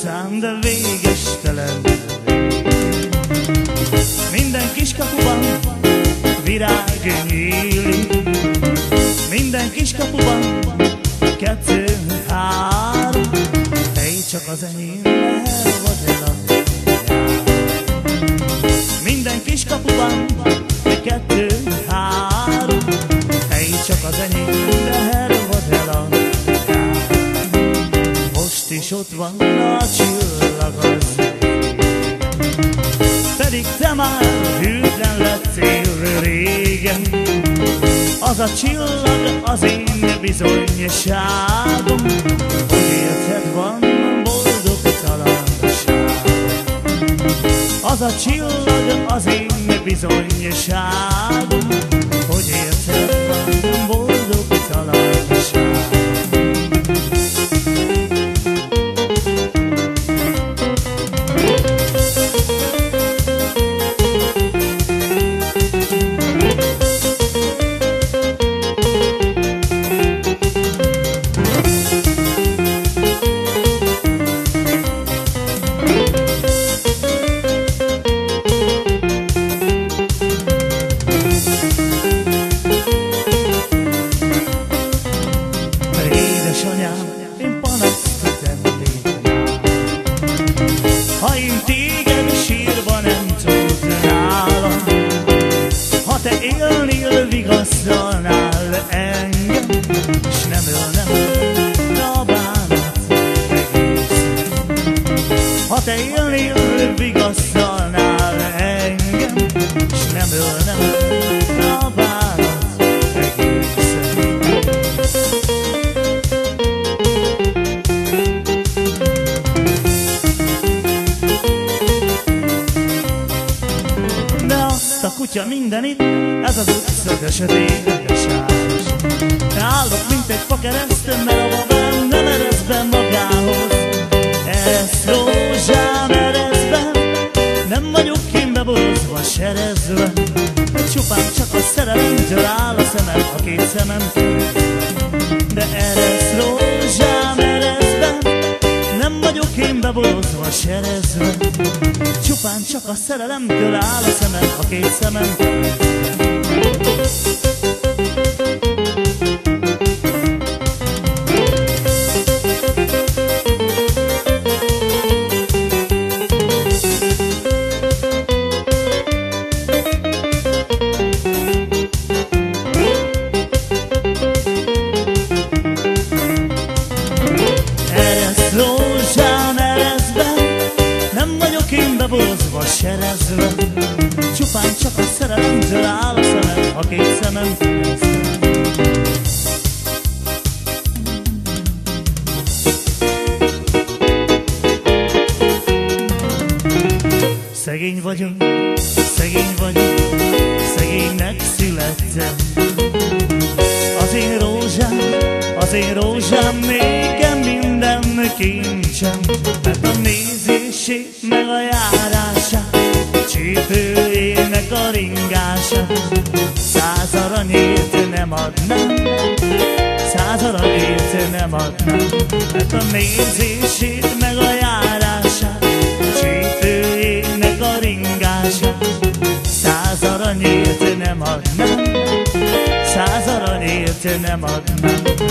utcán, de végestelen. Minden kiskapuban virág nyílik, minden kiskapuban kettő, három, Hely csak az enyém lehet, vagy el a Minden kiskapuban kettő, három, Hely csak az enyém van a csillag az pedig te már hűtlen lettél régen. Az a csillag az én bizonyságom Hogy érted van boldog találság Az a csillag az én bizonyságom Hogy érted kutya mindenit, ez az utca, de sötét, de sáros. Állok, mint egy fakereszt, mert a babám nem eresz be magához. Eresz rózsám, eresz be, nem vagyok én beborozva, serezve. Csupán csak a szerelemtől áll a szemem, a két szemem De eresz rózsám, én beborozva, serezve Csupán csak a szerelemtől áll a szemem, a két szemem kincsem Mert a nézését meg a járását Csípőjének a ringását. Száz aranyért nem adnám Száz aranyért nem adnám Mert a nézését meg a járását Csípőjének a ringását. Száz aranyért nem adnám Száz aranyért nem adnám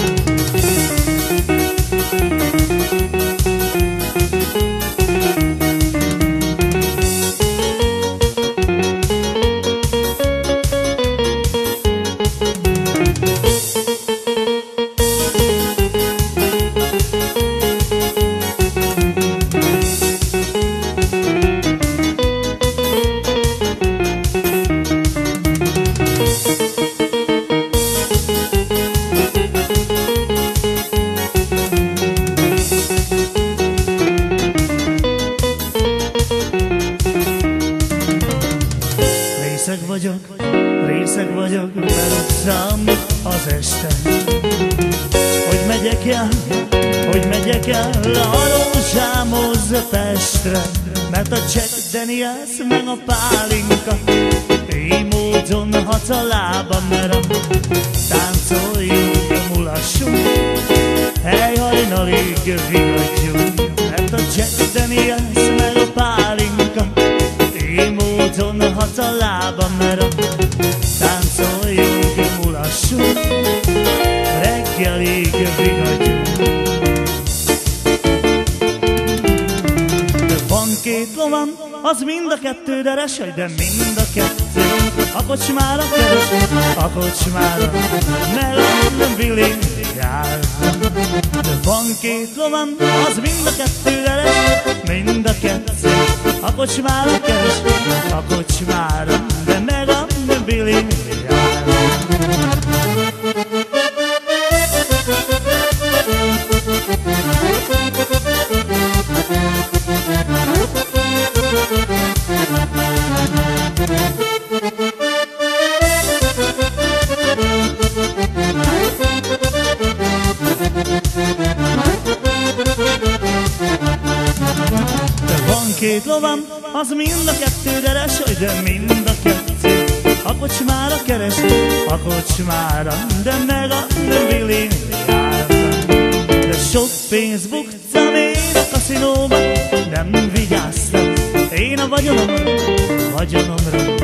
hajnalig vigadjunk Mert a Jack Daniels meg a pálinka Én módon hat a lábam, mert a Táncoljunk, mulassunk. Reggelig vigadjunk De van két lovam, az mind a kettő deres, de mind a kettő. A kocsmára keres, a kocsmára. Melon Billy jár van két lovam, az mind a kettő deres, mind a kettő A kocsmára keres, a kocsmára De Melon Billy jár az mind a kettő deres, de mind a kettő. A kocsmára keres, a kocsmára, de meg a jár De sok pénz buktam én a kaszinóba, nem vigyáztam. Én a vagyonom, vagyonomra,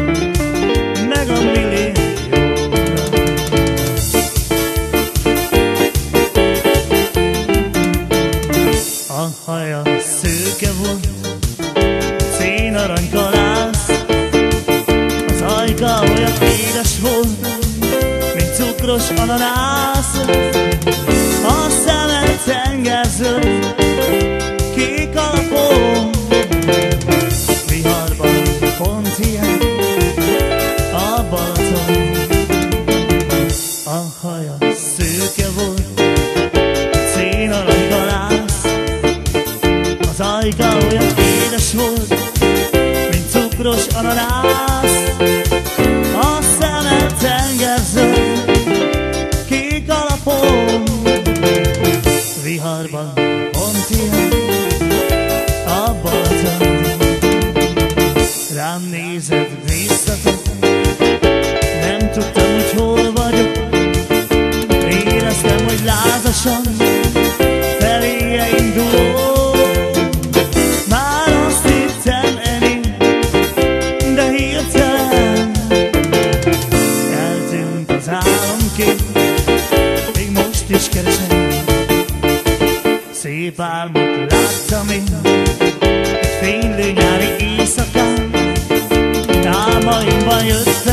jött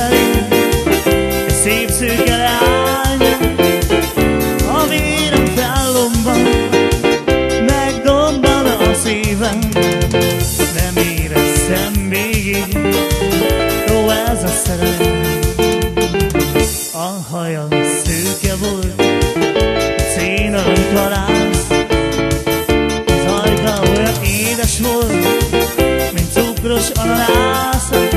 leány, a vérem fellomban, a szívem, nem éreztem még így, jó ez a szerelem. A haja szőke volt, színarany kalász, az ajka olyan édes volt, mint cukros ananász.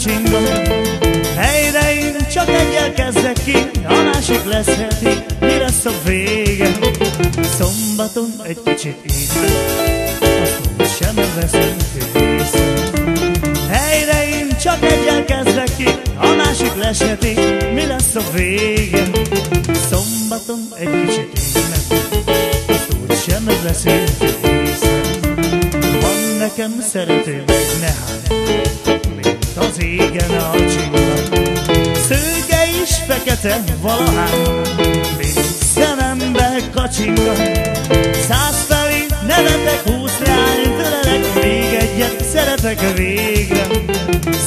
Kacsingom. Helyre én csak egyel kezdek ki, a másik lesz heti, mi lesz a vége. Szombaton egy kicsit így azt sem veszünk észre. Helyre én csak egyel kezdek ki, a másik leseti, mi lesz a vége. Szombaton egy kicsit így sem veszünk észre. Van nekem szerető, meg nehány, mint az égen a csillag. Szőke is fekete valahány, mint szemembe kacsinga. Száz felé nevetek, húsz leány, tölelek, még egyet szeretek végre.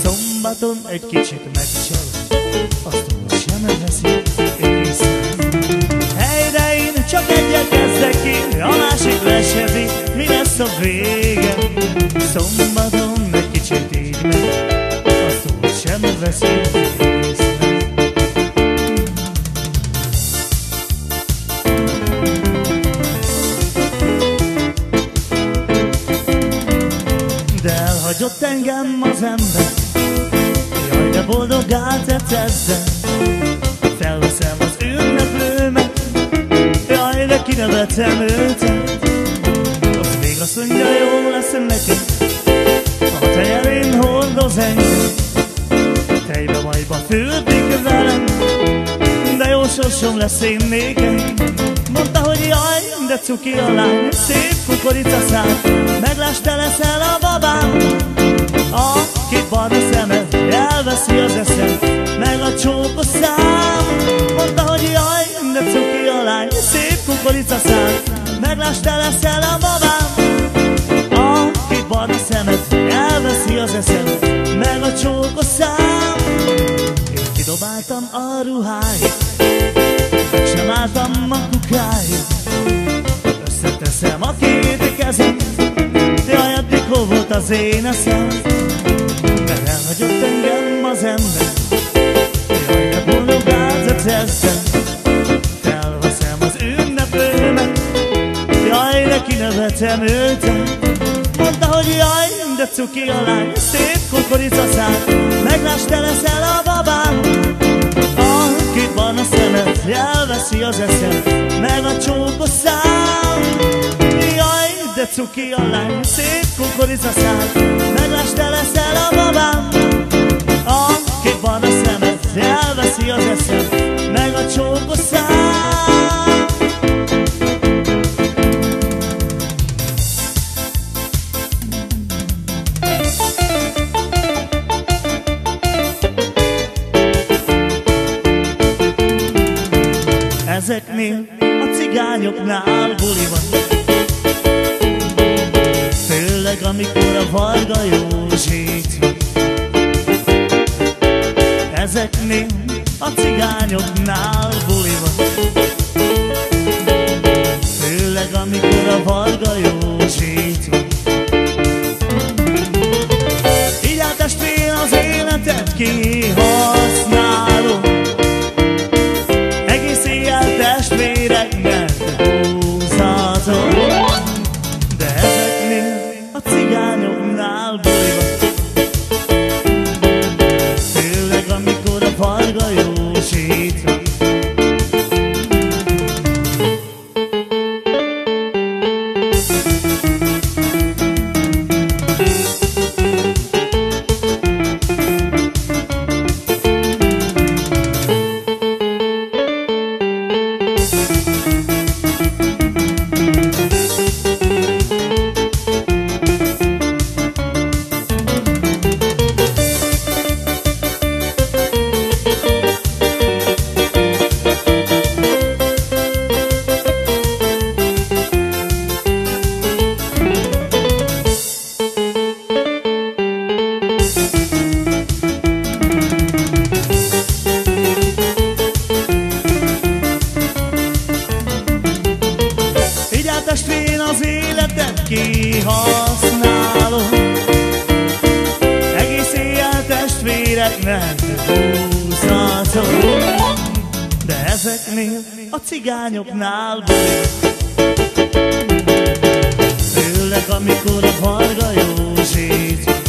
Szombaton egy kicsit megcsal, azt úgy sem veszi. Helyre én csak egyet kezdek ki, a másik leseti, mi lesz a vége. Szombaton egy veszünk észre. De elhagyott engem az ember, jaj, de boldogá tetszett, lesz én nékem. Mondta, hogy jaj, de cuki a lány Szép kukorica szám. Meglás te leszel a babám. A két barna szemed Elveszi az eszem. Meg a csókos szám. Mondta, hogy jaj, de cuki a lány Szép kukorica szám. Meglás te leszel a babám. A két barna szemed Elveszi az eszem. Meg a csókos szám. Én kidobáltam a ruháit Meg sem álltam a kukáit Összeteszem a két kezem Jaj, addig hol volt az én eszem? Mert elhagyott engem az ember Jaj, de boldog átzeteztem Felveszem az ünneplőmet Jaj, de kinevetem őt. Mondta, hogy jaj, de cuki a lány Szép kukorica szám az eszem Meg a csókos szám. Jaj, de cuki a lány Szép kukorica szám. Meglás te leszel a babám. A két van a cigányoknál buli van. Főleg amikor a Varga Józsét van. Így át testvér az életet kihasználom kihasználom Egész éjjel testvéreknek húzhatom De ezeknél a cigányoknál baj. Főleg amikor a Varga Józsét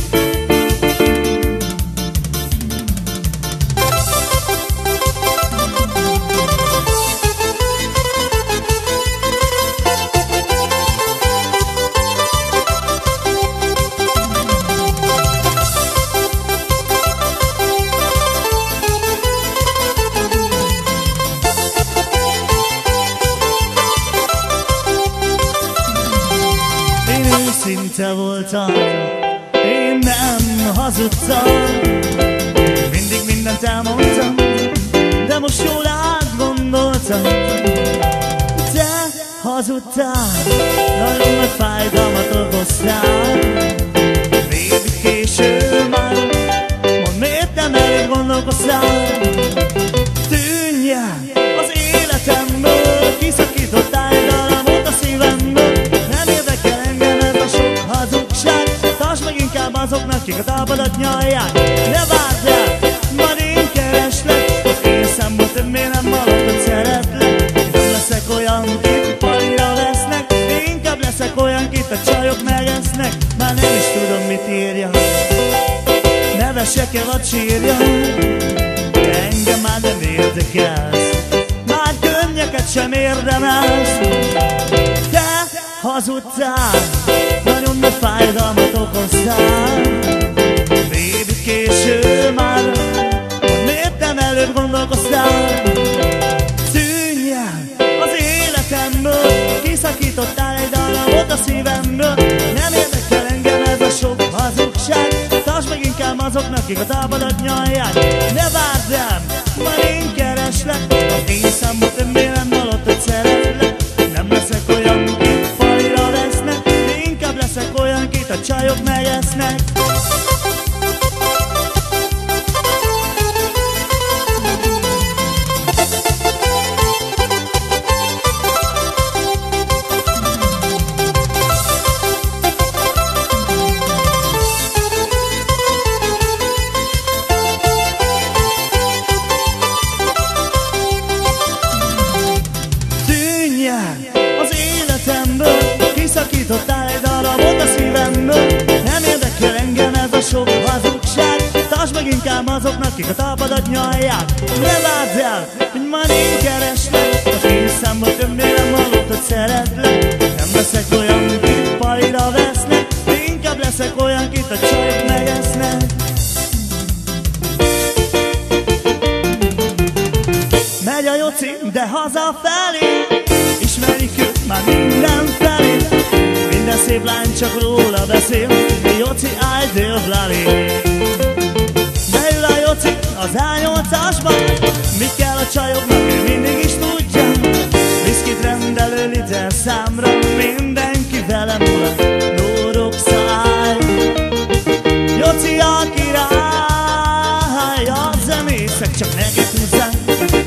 őszinte voltam, én nem hazudtam. Mindig mindent elmondtam, de most jól átgondoltam. Te hazudtál, nagyon nagy fájdalmat okoztál. Baby, késő már, mondd miért nem elég gondolkoztál? Tűnj el akik a tábadat nyalják Ne várjál, már én kereslek. Az én számba többé nem maradok, szeretlek. Nem leszek olyan, kit parira vesznek. Inkább leszek olyan, kit a csajok megesznek. Már nem is tudom, mit írja. Nevesek-e vagy sírja? Engem már nem érdekelsz. Már könnyeket sem érdemelsz. Te hazudtál Nagyon fájdalmat okoztál Baby késő már, ha miért nem előbb gondolkoztál. Tűnj el az életemből, kiszakítottál egy darabot a szívemből. Nem érdekel engem ez a sok hazugság, tartsd meg inkább azoknak, akik a támadat nyalják. Ne várd rám, már én kereslek, az én számot nem Hogy már én kereslek, a én számba többé nem hallottad, szeretlek. Jamaica to the.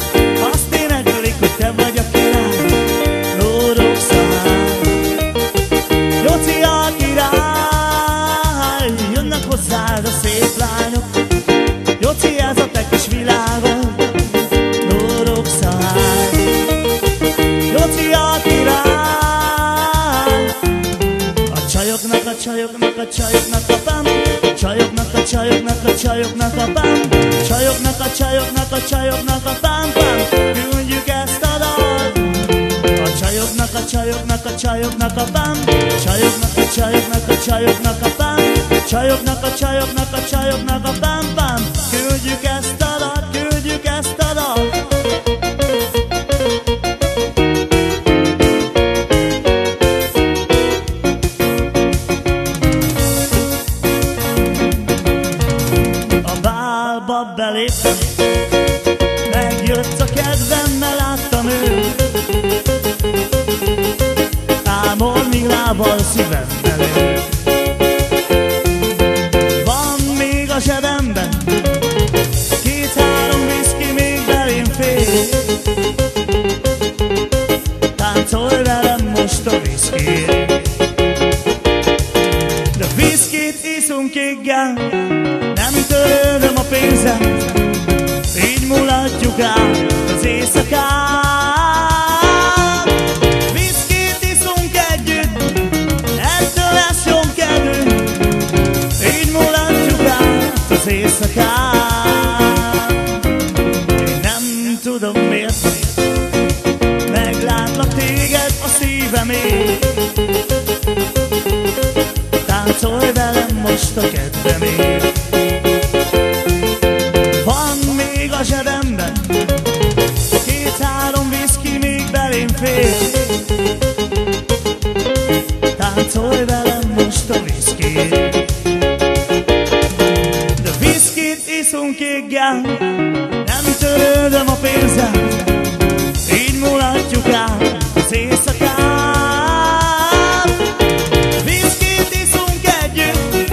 csajoknak, a csajoknak a pám, mi Küldjük ezt a dalt. A csajoknak, a csajoknak, a csajoknak a pám. Csajoknak, a csajoknak, a csajoknak a pám. Csajoknak, a csajoknak, a csajoknak a pám, pám It's igen, nem törődöm a pénzem, így mulatjuk át az éjszakát. Viszkit iszunk együtt,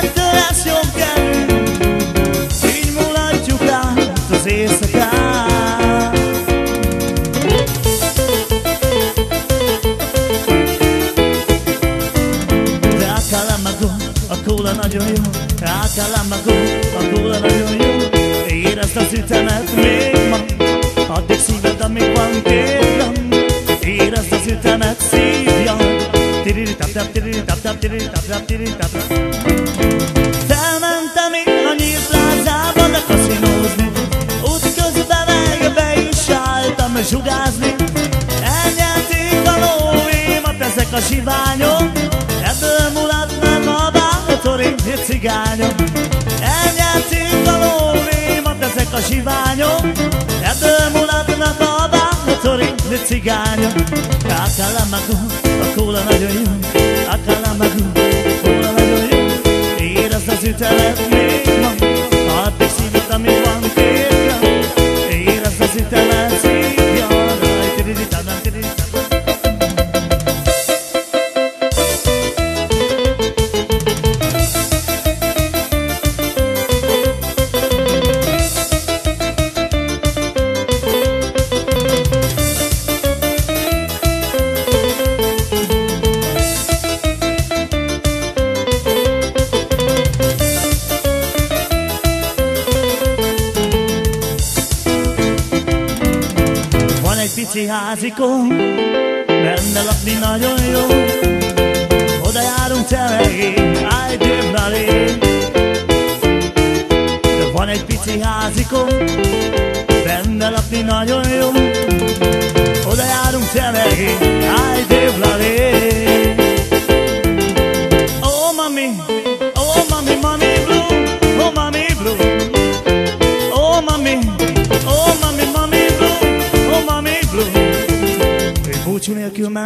ettől lesz jobb kerül, így mulatjuk át az éjszakát. a kóla nagyon jó, általán a kóla ütemet még ma. Addig szíved, amíg van két nap Érezd az ütemet, szívjad Tiriritap-tap, tiriritap-tap, tiriritap-tap, tiriritap Felmentem én a nyílt plázában a kaszinózni. Útközben meg be is álltam zsugázni. Elnyelték a lóvémat ezek a zsiványok. Ebből mulatnak a bátorim cigányok. Elnyelték zsiványok Ebből mulatnak a bátori cigányok Akalamagu, a kóla nagyon jó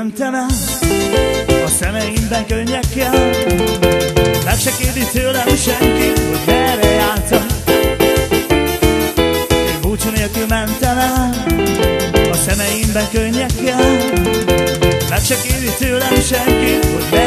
türelemtelen A szemeimben könnyekkel Meg se kérdi tőlem senki, hogy merre jártam Én búcsú nélkül mentem el A szemeimben könnyekkel Meg se kérdi tőlem senki, hogy merre